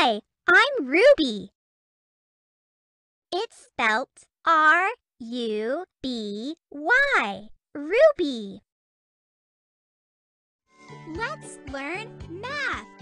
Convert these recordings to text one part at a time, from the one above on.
Hi, I'm Ruby. It's spelt R-U-B-Y, Ruby. Let's learn math.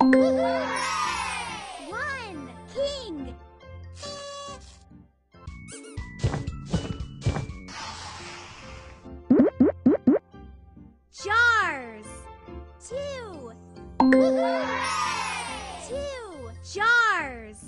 One, king. Jars. Two. Two jars.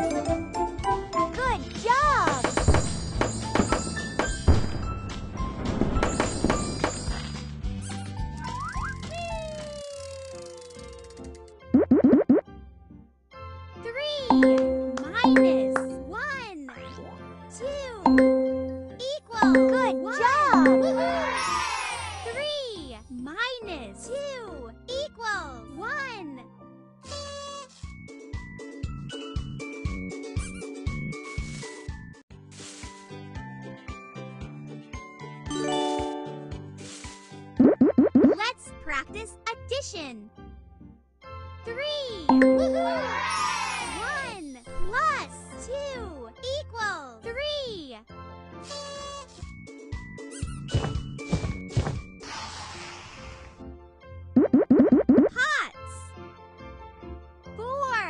Good job! Three minus one, two, practice addition. Three. One plus two equals three. Pots. Four.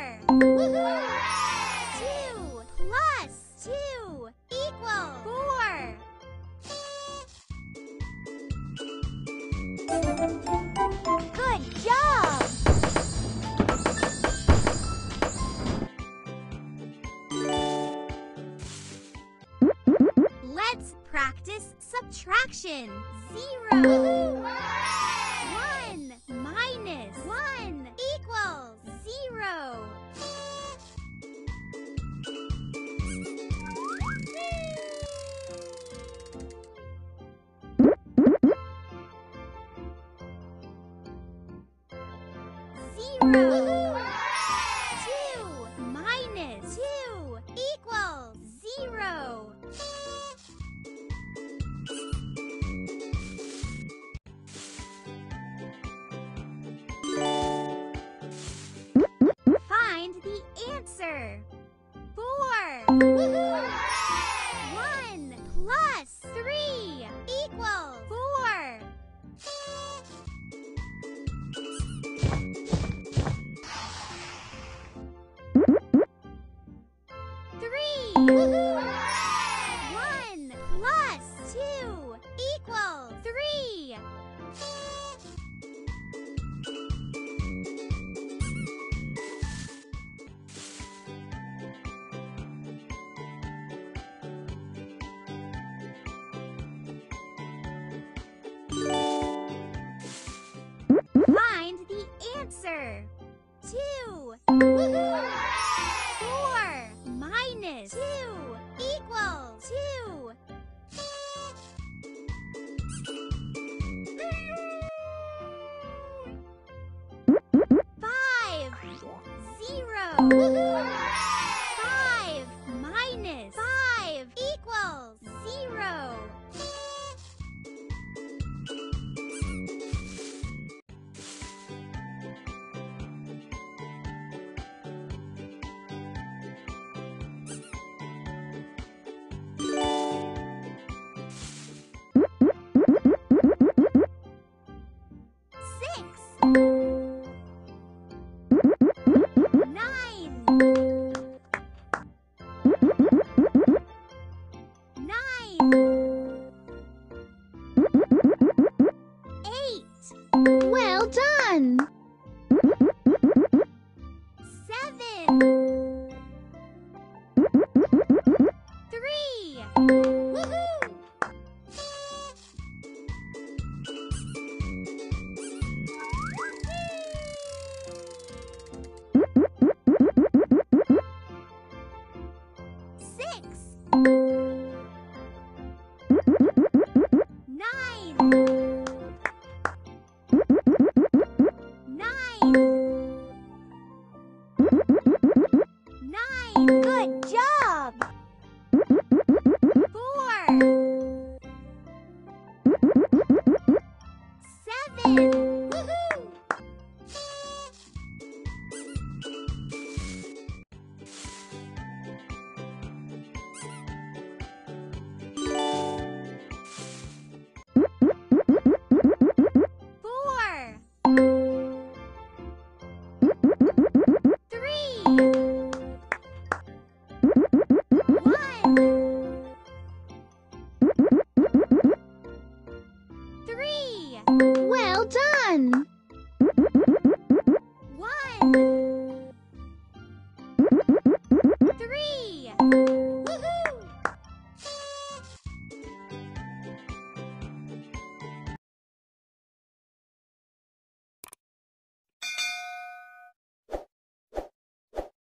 Practice subtraction. Zero. One minus one equals zero. Zero. Answer. Two. Four minus two equals two. Five. Zero. Good job.